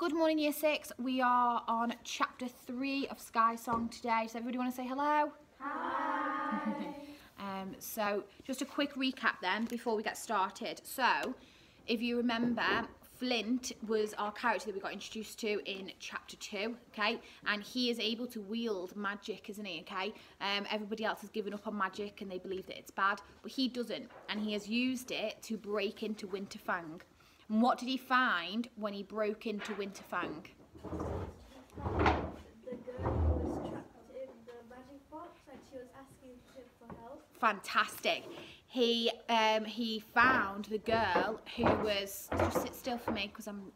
Good morning, Year 6. We are on chapter 3 of Skysong today. Does everybody want to say hello? Hi. um, so, just a quick recap then before we get started. So, if you remember, Flint was our character that we got introduced to in chapter 2, okay? And he is able to wield magic, isn't he, okay? Um, everybody else has given up on magic and they believe that it's bad, but he doesn't. And he has used it to break into Winterfang. And what did he find when he broke into Winterfang? The girl who was trapped in the magic box and she was asking for help. Fantastic. He um, he found the girl who was just sit still for me because I'm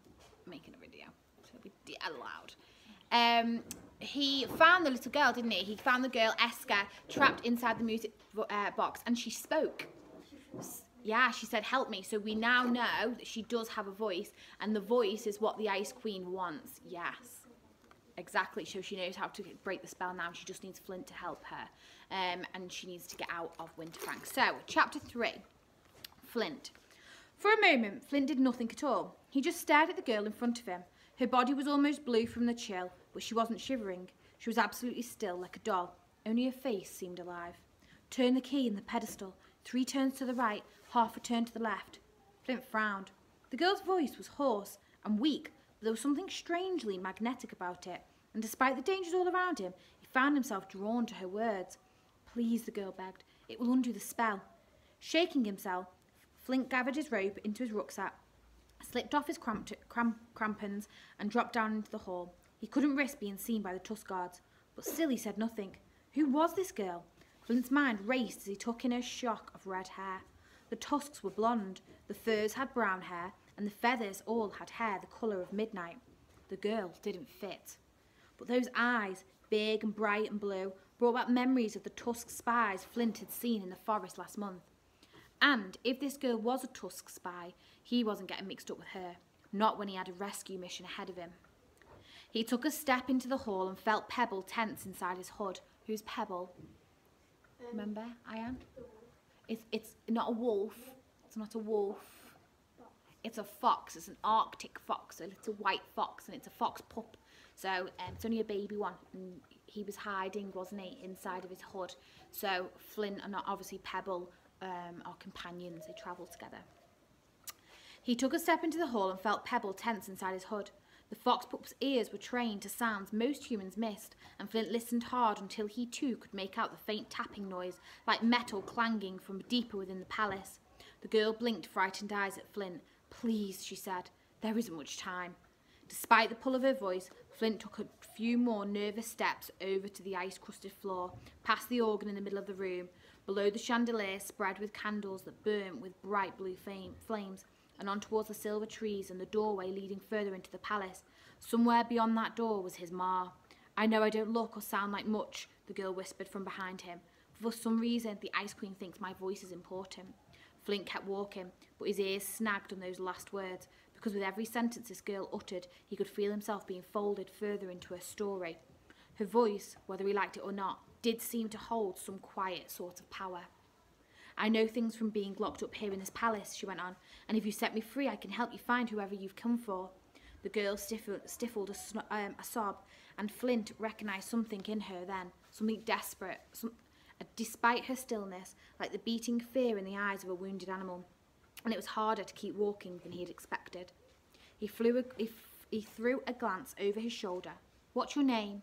making a video, so it'll be loud. Um, he found the little girl, didn't he? He found the girl Eska trapped inside the music uh, box, and she spoke. Yeah, she said, help me. So we now know that she does have a voice, and the voice is what the Ice Queen wants. Yes, exactly. So she knows how to break the spell now. She just needs Flint to help her, um, and she needs to get out of Winterfang. So, chapter three, Flint. For a moment, Flint did nothing at all. He just stared at the girl in front of him. Her body was almost blue from the chill, but she wasn't shivering. She was absolutely still, like a doll. Only her face seemed alive. Turn the key in the pedestal. Three turns to the right, half a turn to the left. Flint frowned. The girl's voice was hoarse and weak, but there was something strangely magnetic about it, and despite the dangers all around him, he found himself drawn to her words. Please, the girl begged. It will undo the spell. Shaking himself, Flint gathered his rope into his rucksack, slipped off his cramped, cramp, crampons, and dropped down into the hall. He couldn't risk being seen by the Tusk guards, but still he said nothing. Who was this girl? Flint's mind raced as he took in her shock of red hair. The tusks were blonde, the furs had brown hair, and the feathers all had hair the colour of midnight. The girl didn't fit. But those eyes, big and bright and blue, brought back memories of the tusk spies Flint had seen in the forest last month. And if this girl was a tusk spy, he wasn't getting mixed up with her, not when he had a rescue mission ahead of him. He took a step into the hall and felt Pebble tense inside his hood. Who's Pebble? Remember, I am? It's, it's not a wolf. It's not a wolf. It's a fox. It's an arctic fox. A little white fox. And it's a fox pup. So um, it's only a baby one. And he was hiding, wasn't he, inside of his hood. So Flint and obviously Pebble um, are companions. They travel together. He took a step into the hall and felt Pebble tense inside his hood. The fox pup's ears were trained to sounds most humans missed, and Flint listened hard until he too could make out the faint tapping noise, like metal clanging from deeper within the palace. The girl blinked frightened eyes at Flint. Please, she said, there isn't much time. Despite the pull of her voice, Flint took a few more nervous steps over to the ice-crusted floor, past the organ in the middle of the room, below the chandelier spread with candles that burnt with bright blue flames, and on towards the silver trees and the doorway leading further into the palace. Somewhere beyond that door was his ma. I know I don't look or sound like much, the girl whispered from behind him. For some reason, the Ice Queen thinks my voice is important. Flint kept walking, but his ears snagged on those last words, because with every sentence this girl uttered, he could feel himself being folded further into her story. Her voice, whether he liked it or not, did seem to hold some quiet sort of power. I know things from being locked up here in this palace, she went on, and if you set me free, I can help you find whoever you've come for. The girl stifled, a, um, a sob, and Flint recognised something in her then, something desperate, some, uh, despite her stillness, like the beating fear in the eyes of a wounded animal. And it was harder to keep walking than he had expected. He, flew a, he, he threw a glance over his shoulder. What's your name?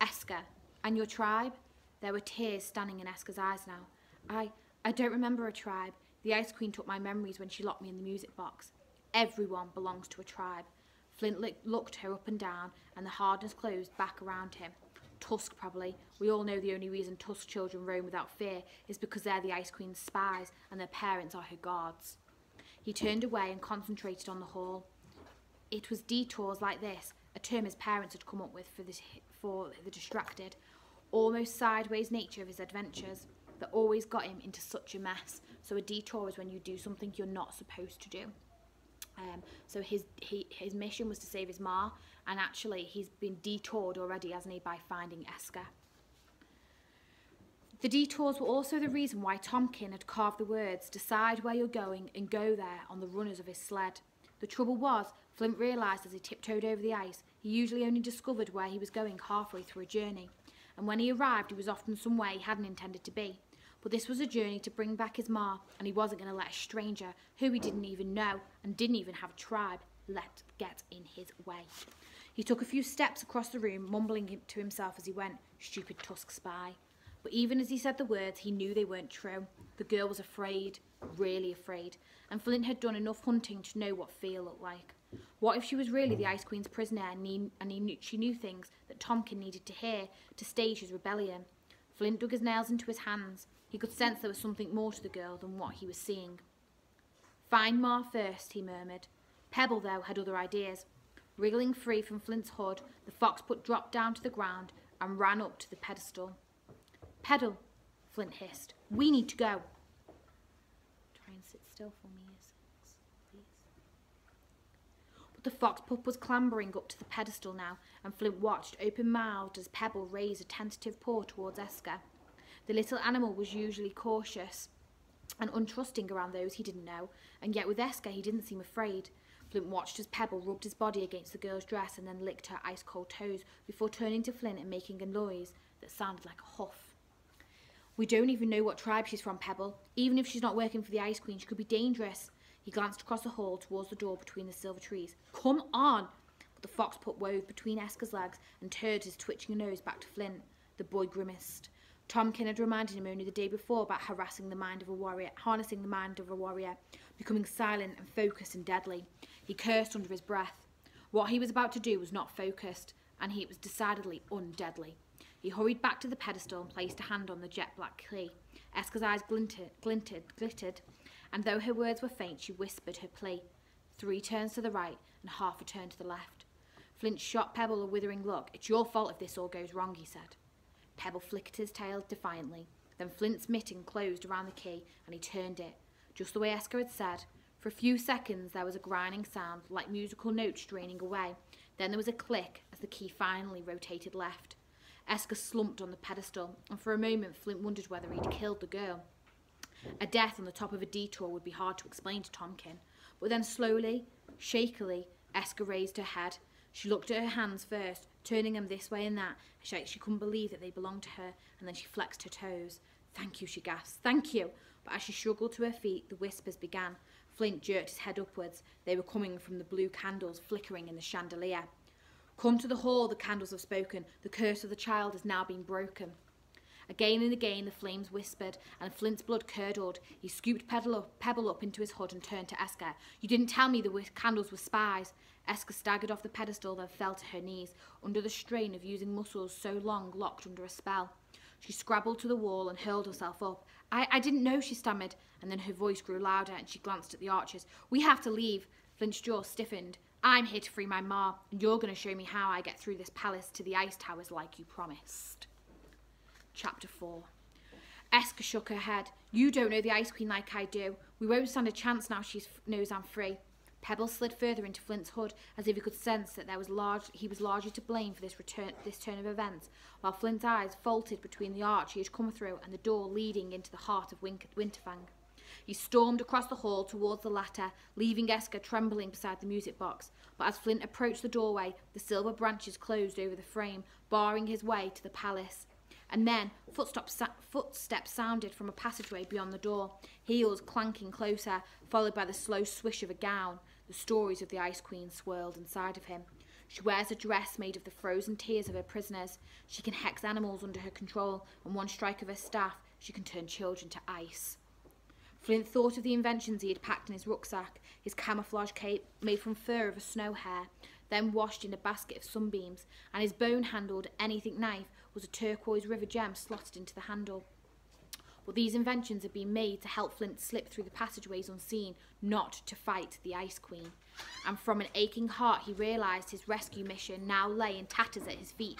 Eska. And your tribe? There were tears standing in Eska's eyes now. I, I don't remember a tribe. The Ice Queen took my memories when she locked me in the music box. Everyone belongs to a tribe. Flint looked her up and down, and the hardness closed back around him. Tusk, probably. We all know the only reason Tusk children roam without fear is because they're the Ice Queen's spies and their parents are her guards. He turned away and concentrated on the hall. It was detours like this, a term his parents had come up with for, for the distracted, almost sideways nature of his adventures that always got him into such a mess. So a detour is when you do something you're not supposed to do. Um, so his he, his mission was to save his ma, and actually he's been detoured already, hasn't he, by finding Eska. The detours were also the reason why Tomkin had carved the words, decide where you're going and go there on the runners of his sled. The trouble was, Flint realised as he tiptoed over the ice, he usually only discovered where he was going halfway through a journey, and when he arrived, he was often somewhere he hadn't intended to be. But this was a journey to bring back his ma, and he wasn't going to let a stranger, who he didn't even know and didn't even have a tribe, let get in his way. He took a few steps across the room, mumbling to himself as he went, Stupid Tusk spy. But even as he said the words, he knew they weren't true. The girl was afraid, really afraid, and Flint had done enough hunting to know what fear looked like. What if she was really the Ice Queen's prisoner and, he, and he knew, she knew things that Tomkin needed to hear to stage his rebellion? Flint dug his nails into his hands. He could sense there was something more to the girl than what he was seeing. Find Ma first, he murmured. Pebble, though, had other ideas. Wriggling free from Flint's hood, the fox put dropped down to the ground and ran up to the pedestal. Pebble, Flint hissed. We need to go. Try and sit still for me, Essex, please. But the fox pup was clambering up to the pedestal now, and Flint watched open-mouthed as Pebble raised a tentative paw towards Eska. The little animal was usually cautious and untrusting around those he didn't know, and yet with Eska he didn't seem afraid. Flint watched as Pebble rubbed his body against the girl's dress and then licked her ice-cold toes before turning to Flint and making a noise that sounded like a huff. We don't even know what tribe she's from, Pebble. Even if she's not working for the Ice Queen, she could be dangerous. He glanced across the hall towards the door between the silver trees. Come on! But the fox put wove between Eska's legs and turned his twitching nose back to Flint. The boy grimaced. Tomkin had reminded him only the day before about harassing the mind of a warrior, harnessing the mind of a warrior, becoming silent and focused and deadly. He cursed under his breath. What he was about to do was not focused, and he was decidedly undeadly. He hurried back to the pedestal and placed a hand on the jet black key. Eska's eyes glinted, glinted, glittered, and though her words were faint, she whispered her plea. Three turns to the right and half a turn to the left. Flint shot Pebble a withering look. It's your fault if this all goes wrong, he said. Pebble flicked his tail defiantly. Then Flint's mitten closed around the key and he turned it, just the way Eska had said. For a few seconds there was a grinding sound, like musical notes draining away. Then there was a click as the key finally rotated left. Eska slumped on the pedestal, and for a moment Flint wondered whether he'd killed the girl. A death on the top of a detour would be hard to explain to Tomkin, but then slowly, shakily, Eska raised her head. She looked at her hands first, turning them this way and that, like she couldn't believe that they belonged to her, and then she flexed her toes. Thank you, she gasped. Thank you. But as she struggled to her feet, the whispers began. Flint jerked his head upwards. They were coming from the blue candles flickering in the chandelier. Come to the hall, the candles have spoken. The curse of the child has now been broken. Again and again the flames whispered, and Flint's blood curdled. He scooped Pebble up, Pebble up into his hood and turned to Eska. You didn't tell me the candles were spies. Eska staggered off the pedestal, then fell to her knees, under the strain of using muscles so long locked under a spell. She scrabbled to the wall and hurled herself up. I, I didn't know, she stammered, and then her voice grew louder and she glanced at the archers. We have to leave. Flint's jaw stiffened. I'm here to free my ma, and you're going to show me how I get through this palace to the ice towers like you promised. Chapter 4 Eska shook her head. You don't know the Ice Queen like I do. We won't stand a chance now she knows I'm free. Pebble slid further into Flint's hood, as if he could sense that there was large, he was largely to blame for this, return, this turn of events, while Flint's eyes faltered between the arch he had come through and the door leading into the heart of Winterfang. He stormed across the hall towards the latter, leaving Eska trembling beside the music box. But as Flint approached the doorway, the silver branches closed over the frame, barring his way to the palace. And then footsteps, footsteps sounded from a passageway beyond the door, heels clanking closer, followed by the slow swish of a gown. The stories of the Ice Queen swirled inside of him. She wears a dress made of the frozen tears of her prisoners. She can hex animals under her control, and one strike of her staff, she can turn children to ice. Flint thought of the inventions he had packed in his rucksack, his camouflage cape made from fur of a snow hare, then washed in a basket of sunbeams, and his bone-handled anything knife was a turquoise river gem slotted into the handle. These inventions had been made to help Flint slip through the passageways unseen, not to fight the Ice Queen. And from an aching heart he realised his rescue mission now lay in tatters at his feet.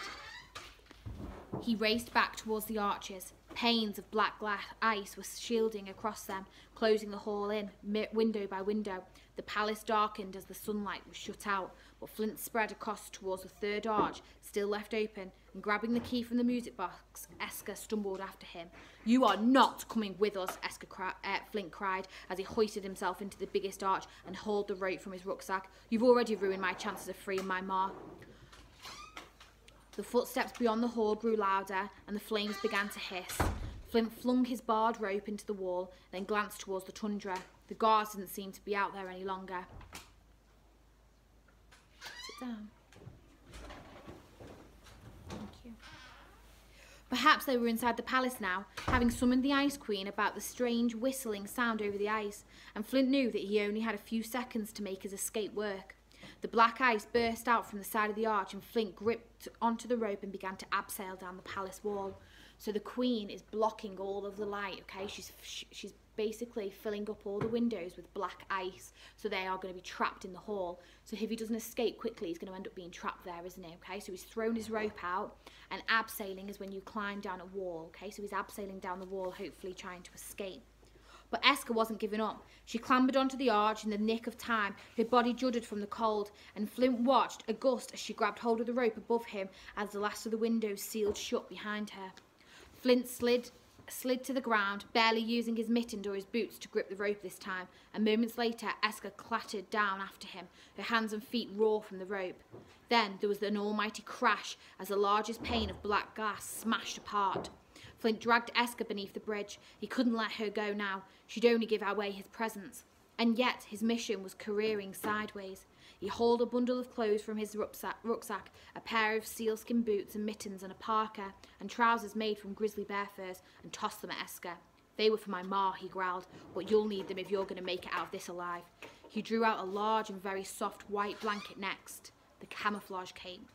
He raced back towards the arches. Panes of black glass ice were shielding across them, closing the hall in, window by window. The palace darkened as the sunlight was shut out, but Flint spread across towards the third arch, still left open, and grabbing the key from the music box, Eska stumbled after him. You are not coming with us, Eska cri- uh, Flint cried as he hoisted himself into the biggest arch and hauled the rope from his rucksack. You've already ruined my chances of freeing my ma. The footsteps beyond the hall grew louder, and the flames began to hiss. Flint flung his barred rope into the wall, then glanced towards the tundra. The guards didn't seem to be out there any longer. Sit down. Thank you. Perhaps they were inside the palace now, having summoned the Ice Queen about the strange whistling sound over the ice, and Flint knew that he only had a few seconds to make his escape work. The black ice burst out from the side of the arch, and Flint gripped onto the rope and began to abseil down the palace wall. So the queen is blocking all of the light. Okay, she's she's basically filling up all the windows with black ice, so they are going to be trapped in the hall. So if he doesn't escape quickly, he's going to end up being trapped there, isn't he? Okay, so he's thrown his rope out, and abseiling is when you climb down a wall. Okay, so he's abseiling down the wall, hopefully trying to escape. But Eska wasn't giving up. She clambered onto the arch in the nick of time, her body juddered from the cold, and Flint watched, aghast as she grabbed hold of the rope above him as the last of the windows sealed shut behind her. Flint slid slid to the ground, barely using his mittens or his boots to grip the rope this time, and moments later Eska clattered down after him, her hands and feet raw from the rope. Then there was an almighty crash as the largest pane of black glass smashed apart. Flint dragged Eska beneath the bridge. He couldn't let her go now. She'd only give away his presence. And yet his mission was careering sideways. He hauled a bundle of clothes from his rucksack, rucksack, a pair of sealskin boots and mittens and a parka, and trousers made from grizzly bear furs, and tossed them at Eska. They were for my ma, he growled, but you'll need them if you're going to make it out of this alive. He drew out a large and very soft white blanket next, the camouflage cape.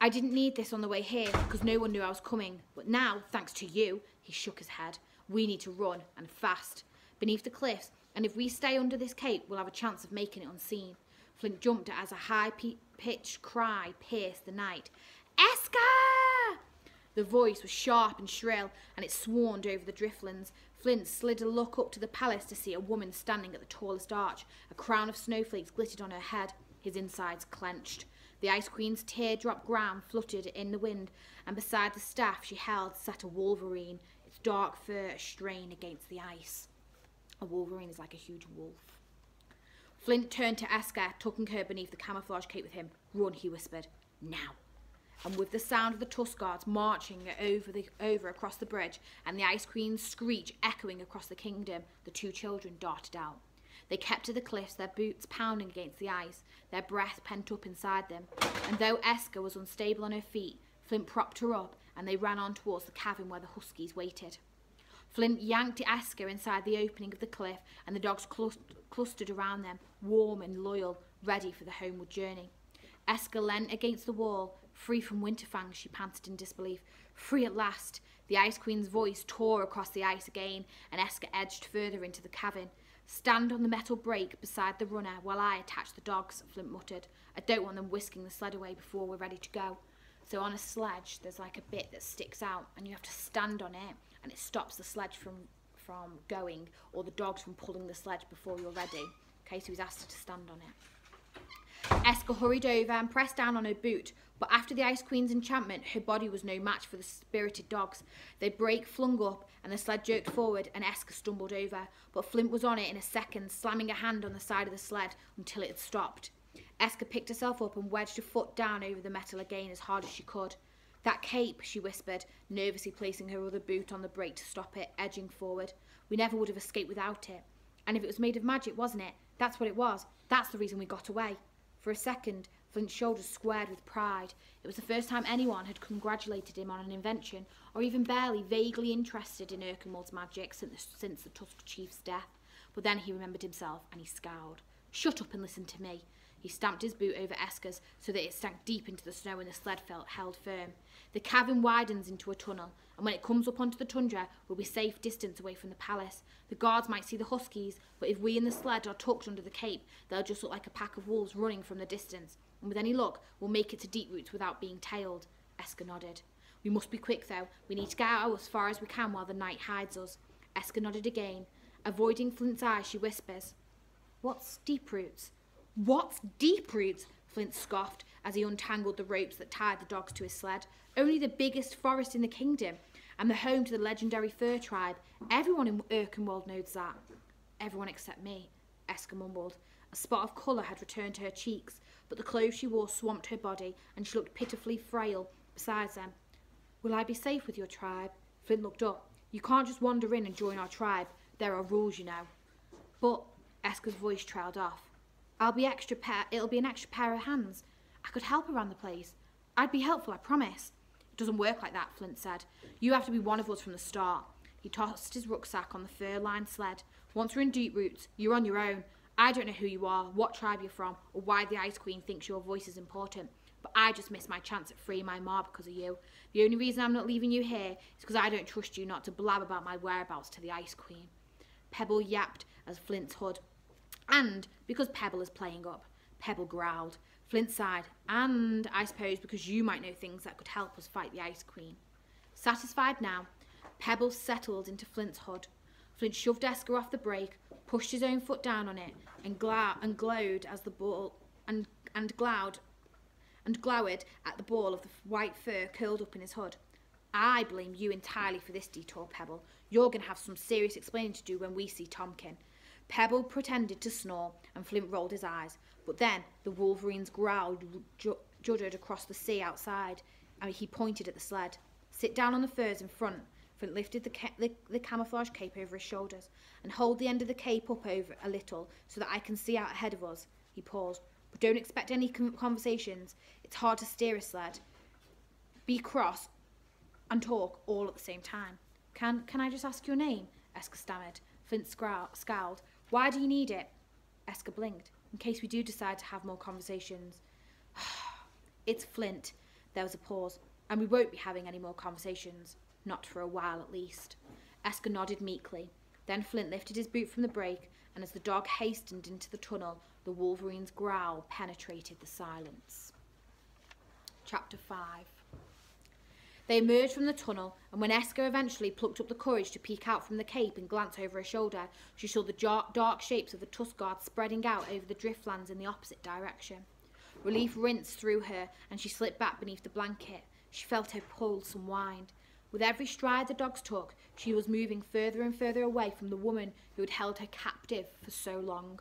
I didn't need this on the way here because no one knew I was coming, but now, thanks to you, he shook his head. We need to run, and fast, beneath the cliffs, and if we stay under this cape, we'll have a chance of making it unseen. Flint jumped as a high pe- pitched cry pierced the night. Eska! The voice was sharp and shrill, and it swarmed over the driftlands. Flint slid a look up to the palace to see a woman standing at the tallest arch. A crown of snowflakes glittered on her head. His insides clenched. The Ice Queen's teardrop gown fluttered in the wind, and beside the staff she held sat a wolverine, its dark fur a strain against the ice. A wolverine is like a huge wolf. Flint turned to Eska, tucking her beneath the camouflage cape with him. Run, he whispered. Now. And with the sound of the Tusk Guards marching over, the, over across the bridge and the Ice Queen's screech echoing across the kingdom, the two children darted out. They kept to the cliffs, their boots pounding against the ice, their breath pent up inside them. And though Eska was unstable on her feet, Flint propped her up and they ran on towards the cavern where the Huskies waited. Flint yanked Eska inside the opening of the cliff, and the dogs clus- clustered around them, warm and loyal, ready for the homeward journey. Eska leant against the wall, free from Winterfang, she panted in disbelief. Free at last! The Ice Queen's voice tore across the ice again, and Eska edged further into the cavern. Stand on the metal brake beside the runner while I attach the dogs, Flint muttered. I don't want them whisking the sled away before we're ready to go. So on a sledge, there's like a bit that sticks out, and you have to stand on it, and it stops the sledge from from going, or the dogs from pulling the sledge before you're ready. Okay, so he's asked to stand on it. Eska hurried over and pressed down on her boot, but after the Ice Queen's enchantment, her body was no match for the spirited dogs. The brake flung up, and the sled jerked forward, and Eska stumbled over. But Flint was on it in a second, slamming a hand on the side of the sled until it had stopped. Eska picked herself up and wedged a foot down over the metal again as hard as she could. That cape, she whispered, nervously placing her other boot on the brake to stop it, edging forward. We never would have escaped without it. And if it was made of magic, wasn't it? That's what it was. That's the reason we got away. For a second, Flint's shoulders squared with pride. It was the first time anyone had congratulated him on an invention, or even barely vaguely interested in Erkenwald's magic since the, since the Tusk Chief's death. But then he remembered himself, and he scowled. Shut up and listen to me. He stamped his boot over Eska's so that it sank deep into the snow and the sled felt held firm. The cavern widens into a tunnel, and when it comes up onto the tundra, we'll be safe distance away from the palace. The guards might see the huskies, but if we and the sled are tucked under the cape, they'll just look like a pack of wolves running from the distance. And with any luck, we'll make it to Deep Roots without being tailed. Eska nodded. We must be quick, though. We need to get out as far as we can while the night hides us. Eska nodded again. Avoiding Flint's eyes, she whispers, What's deep roots? What's deep roots? Flint scoffed as he untangled the ropes that tied the dogs to his sled. Only the biggest forest in the kingdom, and the home to the legendary fur tribe. Everyone in Erkenwald knows that. Everyone except me, Eska mumbled. A spot of colour had returned to her cheeks, but the clothes she wore swamped her body, and she looked pitifully frail beside them. Will I be safe with your tribe? Flint looked up. You can't just wander in and join our tribe. There are rules, you know. But Eska's voice trailed off. I'll be extra pair. It'll be an extra pair of hands. I could help around the place. I'd be helpful, I promise. It doesn't work like that, Flint said. You have to be one of us from the start. He tossed his rucksack on the fur-lined sled. Once we're in Deep Roots, you're on your own. I don't know who you are, what tribe you're from, or why the Ice Queen thinks your voice is important, but I just missed my chance at freeing my ma because of you. The only reason I'm not leaving you here is because I don't trust you not to blab about my whereabouts to the Ice Queen. Pebble yapped as Flint's hood and because Pebble is playing up. Pebble growled. Flint sighed. And I suppose because you might know things that could help us fight the Ice Queen. Satisfied now, Pebble settled into Flint's hood. Flint shoved Eska off the brake, pushed his own foot down on it, and, glow- and glowed as the ball and and glowed and glowered at the ball of the white fur curled up in his hood. I blame you entirely for this detour, Pebble. You're going to have some serious explaining to do when we see Tomkin. Pebble pretended to snore, and Flint rolled his eyes. But then the wolverine's growl ju- juddered across the sea outside, and he pointed at the sled. Sit down on the furs in front. Flint lifted the, ca- the, the camouflage cape over his shoulders and hold the end of the cape up over a little so that I can see out ahead of us. He paused. But don't expect any con- conversations. It's hard to steer a sled. Be cross and talk all at the same time. Can can I just ask your name? Eska stammered. Flint scowled. Why do you need it? Eska blinked. In case we do decide to have more conversations. it's Flint. There was a pause. And we won't be having any more conversations. Not for a while, at least. Eska nodded meekly. Then Flint lifted his boot from the brake, and as the dog hastened into the tunnel, the wolverine's growl penetrated the silence. Chapter 5 They emerged from the tunnel, and when Eska eventually plucked up the courage to peek out from the cape and glance over her shoulder, she saw the dark, shapes of the tusk guards spreading out over the driftlands in the opposite direction. Relief rinsed through her, and she slipped back beneath the blanket. She felt her pulse unwind. With every stride the dogs took, she was moving further and further away from the woman who had held her captive for so long.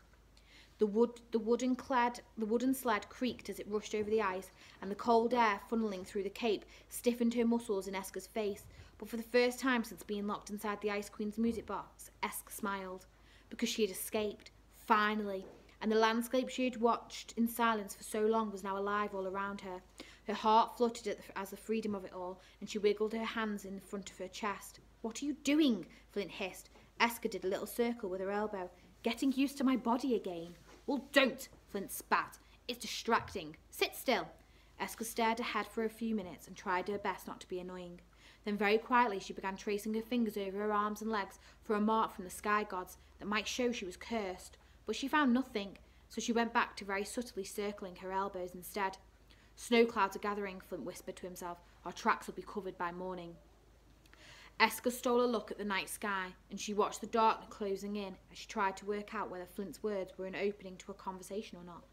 The wood, the wooden clad, the wooden sled creaked as it rushed over the ice, and the cold air funneling through the cape stiffened her muscles in Eska's face. But for the first time since being locked inside the Ice Queen's music box, Eska smiled because she had escaped finally, and the landscape she had watched in silence for so long was now alive all around her. Her heart fluttered at the, as the freedom of it all, and she wiggled her hands in front of her chest. What are you doing? Flint hissed. Eska did a little circle with her elbow. Getting used to my body again. Well, don't, Flint spat. It's distracting. Sit still. Eska stared ahead for a few minutes and tried her best not to be annoying. Then very quietly she began tracing her fingers over her arms and legs for a mark from the sky gods that might show she was cursed. But she found nothing, so she went back to very subtly circling her elbows instead. Snow clouds are gathering, Flint whispered to himself. Our tracks will be covered by morning. Eska stole a look at the night sky, and she watched the darkness closing in as she tried to work out whether Flint's words were an opening to a conversation or not.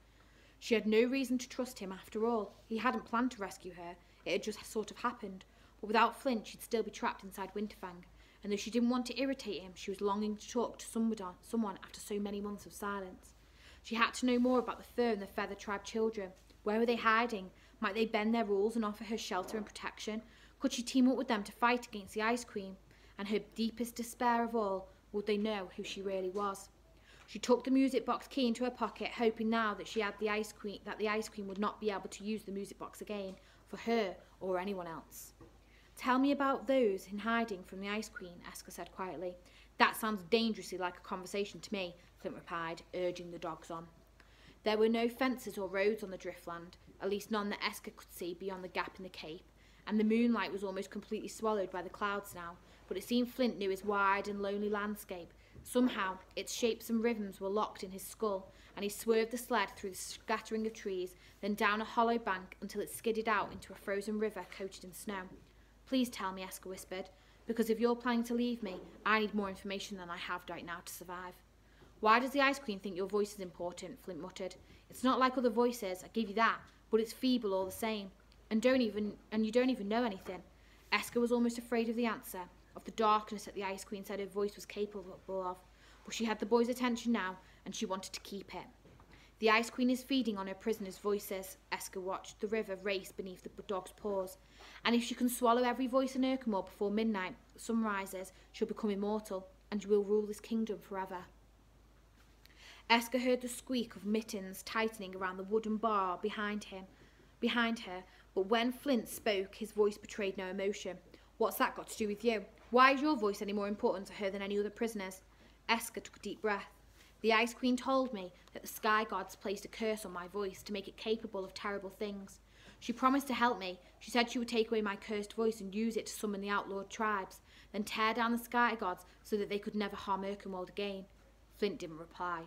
She had no reason to trust him after all. He hadn't planned to rescue her, it had just sort of happened. But without Flint, she'd still be trapped inside Winterfang, and though she didn't want to irritate him, she was longing to talk to someone after so many months of silence. She had to know more about the fur and the feather tribe children. Where were they hiding? Might they bend their rules and offer her shelter and protection? Could she team up with them to fight against the Ice Queen? And her deepest despair of all, would they know who she really was? She tucked the music box key into her pocket, hoping now that she had the Ice Queen that the Ice Queen would not be able to use the music box again for her or anyone else. Tell me about those in hiding from the Ice Queen, Eska said quietly. That sounds dangerously like a conversation to me, Flint replied, urging the dogs on. There were no fences or roads on the driftland, at least none that Eska could see beyond the gap in the cape, and the moonlight was almost completely swallowed by the clouds now, but it seemed Flint knew his wide and lonely landscape. Somehow, its shapes and rhythms were locked in his skull, and he swerved the sled through the scattering of trees, then down a hollow bank until it skidded out into a frozen river coated in snow. Please tell me, Eska whispered, because if you're planning to leave me, I need more information than I have right now to survive. Why does the Ice Queen think your voice is important? Flint muttered. It's not like other voices, I give you that, but it's feeble all the same. And don't even and you don't even know anything. Eska was almost afraid of the answer, of the darkness that the Ice Queen said her voice was capable of, but she had the boy's attention now, and she wanted to keep it. The Ice Queen is feeding on her prisoners' voices. Eska watched the river race beneath the dog's paws. And if she can swallow every voice in Erkimor before midnight, sun rises, she'll become immortal, and will rule this kingdom forever. Eska heard the squeak of mittens tightening around the wooden bar behind him, behind her, but when Flint spoke, his voice betrayed no emotion. What's that got to do with you? Why is your voice any more important to her than any other prisoner's? Eska took a deep breath. The Ice Queen told me that the Sky Gods placed a curse on my voice to make it capable of terrible things. She promised to help me. She said she would take away my cursed voice and use it to summon the outlawed tribes, then tear down the Sky Gods so that they could never harm Erkenwald again. Flint didn't reply.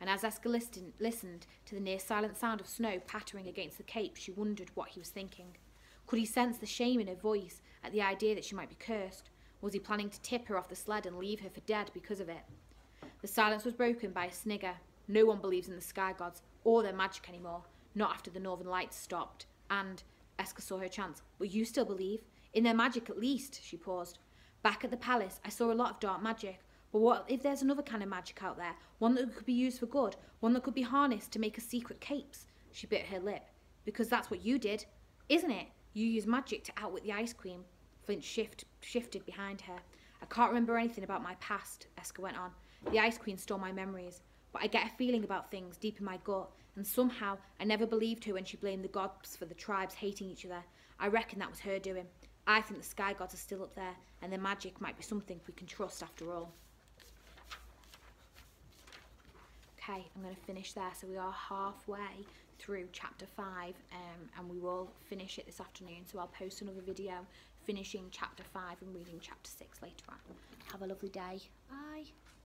And as Eska listened, listened to the near silent sound of snow pattering against the cape, she wondered what he was thinking. Could he sense the shame in her voice at the idea that she might be cursed? Was he planning to tip her off the sled and leave her for dead because of it? The silence was broken by a snigger. No one believes in the sky gods or their magic anymore, not after the northern lights stopped. And Eska saw her chance. But you still believe? In their magic, at least, she paused. Back at the palace, I saw a lot of dark magic. But what if there's another kind of magic out there? One that could be used for good? One that could be harnessed to make us secret capes? She bit her lip. Because that's what you did, isn't it? You used magic to outwit the Ice Queen. Flint shift, shifted behind her. I can't remember anything about my past, Eska went on. The Ice Queen stole my memories, but I get a feeling about things deep in my gut, and somehow I never believed her when she blamed the gods for the tribes hating each other. I reckon that was her doing. I think the sky gods are still up there, and their magic might be something we can trust after all. Okay, I'm going to finish there. So we are halfway through chapter 5 um, and we will finish it this afternoon. So I'll post another video finishing chapter 5 and reading chapter 6 later on. Have a lovely day. Bye.